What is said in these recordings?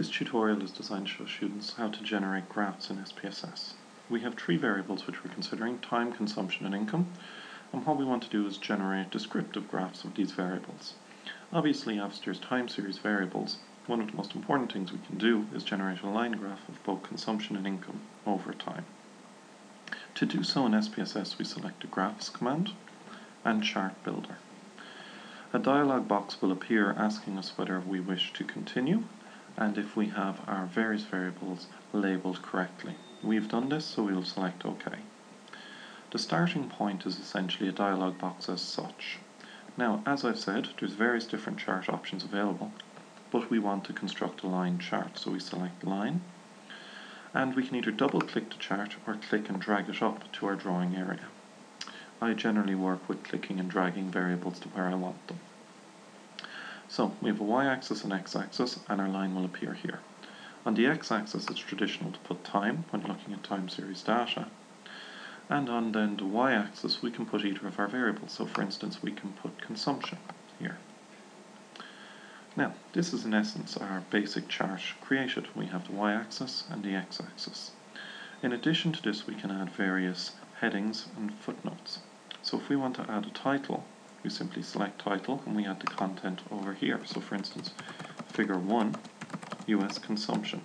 This tutorial is designed to show students how to generate graphs in SPSS. We have three variables which we're considering, time, consumption and income, and what we want to do is generate descriptive graphs of these variables. Obviously, as there's time series variables, one of the most important things we can do is generate a line graph of both consumption and income over time. To do so in SPSS, we select the Graphs command and Chart Builder. A dialog box will appear asking us whether we wish to continue and if we have our various variables labeled correctly. We've done this, so we will select OK. The starting point is essentially a dialog box as such. Now, as I've said, there's various different chart options available, but we want to construct a line chart, so we select Line, and we can either double click the chart or click and drag it up to our drawing area. I generally work with clicking and dragging variables to where I want them. So we have a y-axis and x-axis and our line will appear here. On the x-axis it's traditional to put time when looking at time series data and on then the y-axis we can put either of our variables. So for instance we can put consumption here. Now this is in essence our basic chart created. We have the y-axis and the x-axis. In addition to this we can add various headings and footnotes. So if we want to add a title, we simply select title and we add the content over here. So for instance, figure 1, US consumption.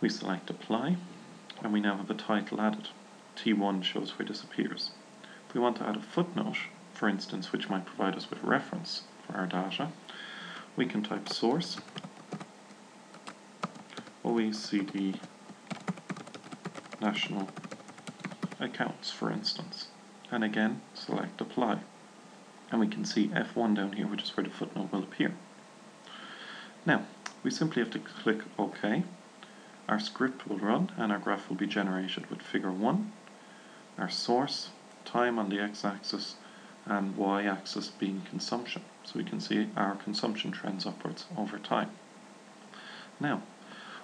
We select apply and we now have a title added. T1 shows where this appears. If we want to add a footnote, for instance, which might provide us with reference for our data, we can type source OECD national accounts, for instance. And again, select apply. And we can see F1 down here, which is where the footnote will appear. Now, we simply have to click OK. Our script will run and our graph will be generated with figure 1, our source, time on the x-axis, and y-axis being consumption. So we can see our consumption trends upwards over time. Now,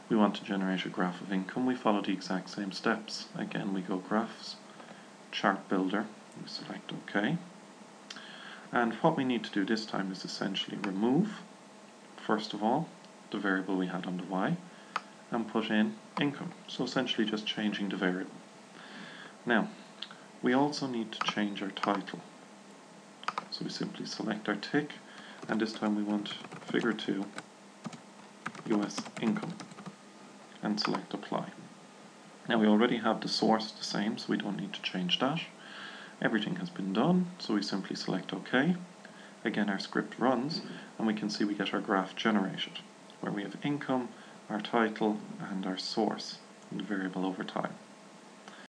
we want to generate a graph of income. We follow the exact same steps. Again, we go graphs, chart builder, we select OK. And what we need to do this time is essentially remove, first of all, the variable we had on the y, and put in income. So essentially just changing the variable. Now, we also need to change our title. So we simply select our tick, and this time we want figure 2 US income, and select apply. Now we already have the source the same, so we don't need to change that. Everything has been done, so we simply select OK. Again, our script runs, and we can see we get our graph generated, where we have income, our title, and our source, and the variable over time.